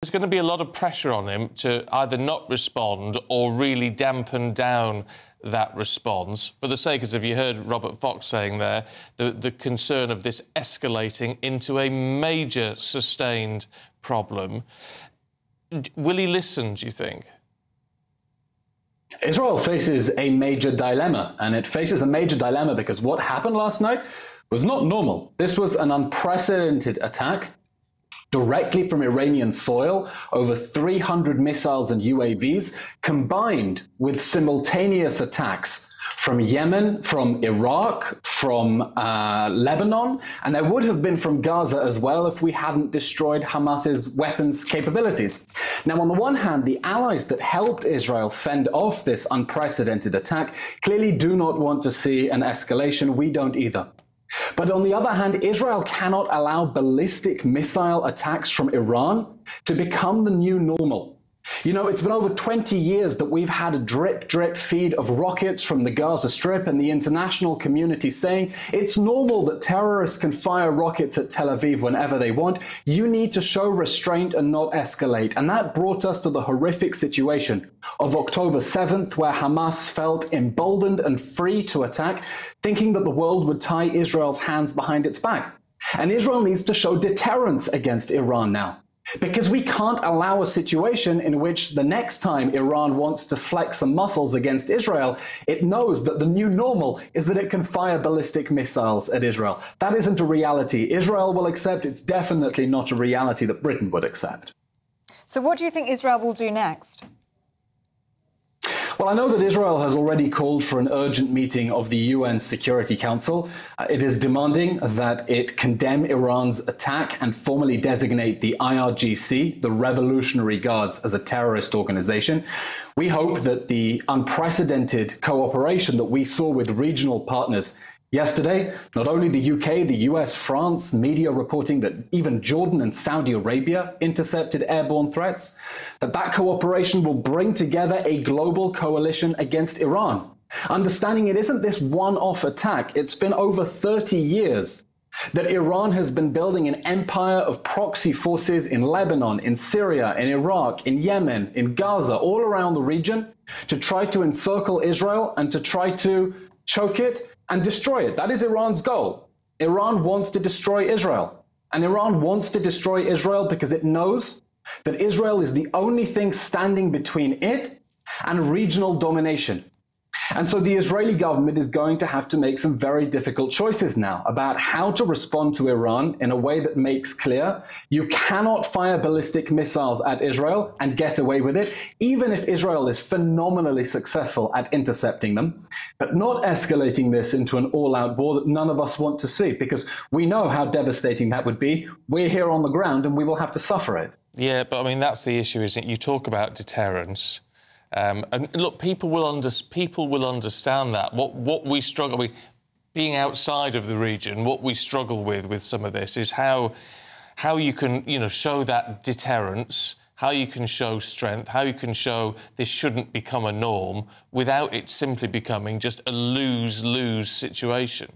There's going to be a lot of pressure on him to either not respond or really dampen down that response. For the sake, as if you heard Robert Fox saying there, the, the concern of this escalating into a major sustained problem. Will he listen, do you think? Israel faces a major dilemma, and it faces a major dilemma because what happened last night was not normal. This was an unprecedented attack directly from Iranian soil, over 300 missiles and UAVs, combined with simultaneous attacks from Yemen, from Iraq, from uh, Lebanon, and there would have been from Gaza as well if we hadn't destroyed Hamas's weapons capabilities. Now, on the one hand, the allies that helped Israel fend off this unprecedented attack clearly do not want to see an escalation. We don't either. But on the other hand, Israel cannot allow ballistic missile attacks from Iran to become the new normal. You know, it's been over 20 years that we've had a drip drip feed of rockets from the Gaza Strip and the international community saying it's normal that terrorists can fire rockets at Tel Aviv whenever they want. You need to show restraint and not escalate. And that brought us to the horrific situation of October 7th, where Hamas felt emboldened and free to attack, thinking that the world would tie Israel's hands behind its back. And Israel needs to show deterrence against Iran now. Because we can't allow a situation in which the next time Iran wants to flex some muscles against Israel, it knows that the new normal is that it can fire ballistic missiles at Israel. That isn't a reality Israel will accept. It's definitely not a reality that Britain would accept. So, what do you think Israel will do next? Well, I know that Israel has already called for an urgent meeting of the UN Security Council. Uh, it is demanding that it condemn Iran's attack and formally designate the IRGC, the Revolutionary Guards, as a terrorist organization. We hope that the unprecedented cooperation that we saw with regional partners Yesterday, not only the UK, the US, France, media reporting that even Jordan and Saudi Arabia intercepted airborne threats, that that cooperation will bring together a global coalition against Iran. Understanding it isn't this one-off attack, it's been over 30 years that Iran has been building an empire of proxy forces in Lebanon, in Syria, in Iraq, in Yemen, in Gaza, all around the region to try to encircle Israel and to try to choke it and destroy it. That is Iran's goal. Iran wants to destroy Israel. And Iran wants to destroy Israel because it knows that Israel is the only thing standing between it and regional domination. And so the Israeli government is going to have to make some very difficult choices now about how to respond to Iran in a way that makes clear you cannot fire ballistic missiles at Israel and get away with it, even if Israel is phenomenally successful at intercepting them, but not escalating this into an all out war that none of us want to see because we know how devastating that would be. We're here on the ground and we will have to suffer it. Yeah, but I mean, that's the issue, isn't it? You talk about deterrence. Um, and look, people will, under, people will understand that. What, what we struggle with, being outside of the region, what we struggle with with some of this is how, how you can, you know, show that deterrence, how you can show strength, how you can show this shouldn't become a norm without it simply becoming just a lose-lose situation.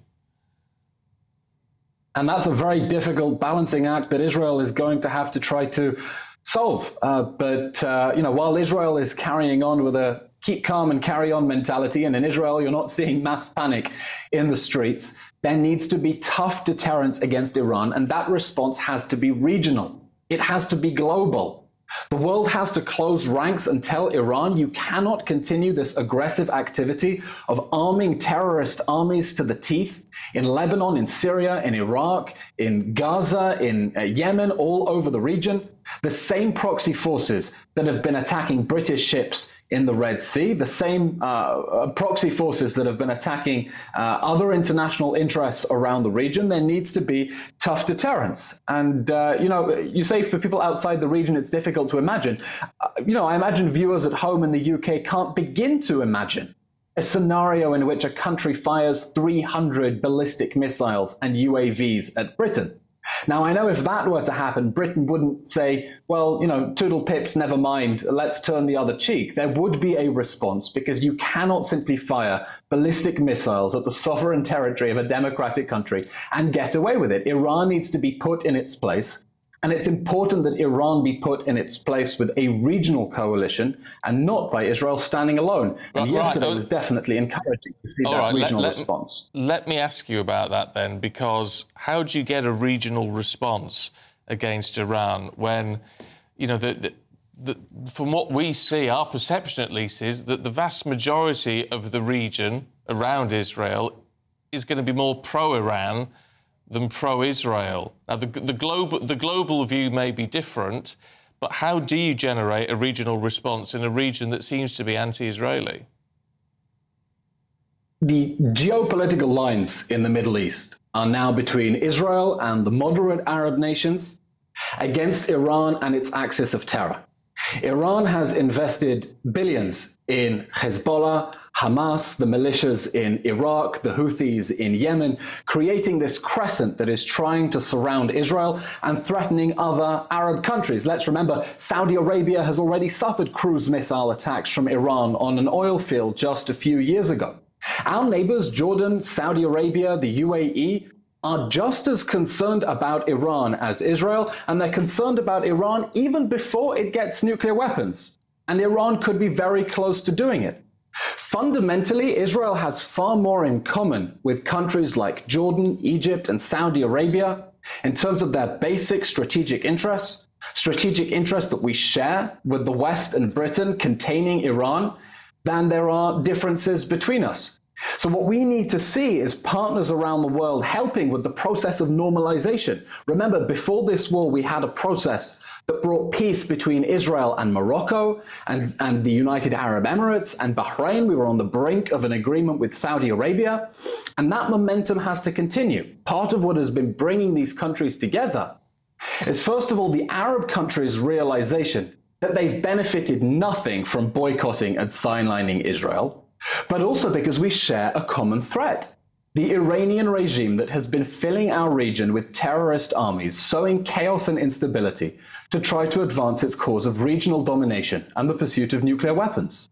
And that's a very difficult balancing act that Israel is going to have to try to solve. Uh, but uh, you know, while Israel is carrying on with a keep calm and carry on mentality, and in Israel you're not seeing mass panic in the streets, there needs to be tough deterrence against Iran, and that response has to be regional. It has to be global. The world has to close ranks and tell Iran you cannot continue this aggressive activity of arming terrorist armies to the teeth in Lebanon, in Syria, in Iraq, in Gaza, in uh, Yemen, all over the region. The same proxy forces that have been attacking British ships in the Red Sea, the same uh, uh, proxy forces that have been attacking uh, other international interests around the region, there needs to be tough deterrence. And, uh, you know, you say for people outside the region, it's difficult to imagine. Uh, you know, I imagine viewers at home in the UK can't begin to imagine a scenario in which a country fires 300 ballistic missiles and UAVs at Britain. Now, I know if that were to happen, Britain wouldn't say, well, you know, toodle pips, never mind, let's turn the other cheek. There would be a response because you cannot simply fire ballistic missiles at the sovereign territory of a democratic country and get away with it. Iran needs to be put in its place. And it's important that Iran be put in its place with a regional coalition and not by Israel standing alone. And Right, yesterday right. was definitely encouraging to see All that right, let- regional let- response. Let me ask you about that then, because how do you get a regional response against Iran when, you know, the, the, the, from what we see, our perception at least is that the vast majority of the region around Israel is going to be more pro-Iran than pro-Israel. Now, the, the global the global view may be different, but how do you generate a regional response in a region that seems to be anti-Israeli? The geopolitical lines in the Middle East are now between Israel and the moderate Arab nations against Iran and its axis of terror. Iran has invested billions in Hezbollah, Hamas, the militias in Iraq, the Houthis in Yemen, creating this crescent that is trying to surround Israel and threatening other Arab countries. Let's remember, Saudi Arabia has already suffered cruise missile attacks from Iran on an oil field just a few years ago. Our neighbors, Jordan, Saudi Arabia, the UAE, are just as concerned about Iran as Israel, and they're concerned about Iran even before it gets nuclear weapons. And Iran could be very close to doing it. Fundamentally, Israel has far more in common with countries like Jordan, Egypt, and Saudi Arabia in terms of their basic strategic interests, strategic interests that we share with the West and Britain containing Iran, than there are differences between us. So, what we need to see is partners around the world helping with the process of normalization. Remember, before this war, we had a process that brought peace between Israel and Morocco and, and the United Arab Emirates and Bahrain. We were on the brink of an agreement with Saudi Arabia, and that momentum has to continue. Part of what has been bringing these countries together is, first of all, the Arab countries' realization that they've benefited nothing from boycotting and sidelining Israel, but also because we share a common threat. The Iranian regime that has been filling our region with terrorist armies, sowing chaos and instability to try to advance its cause of regional domination and the pursuit of nuclear weapons.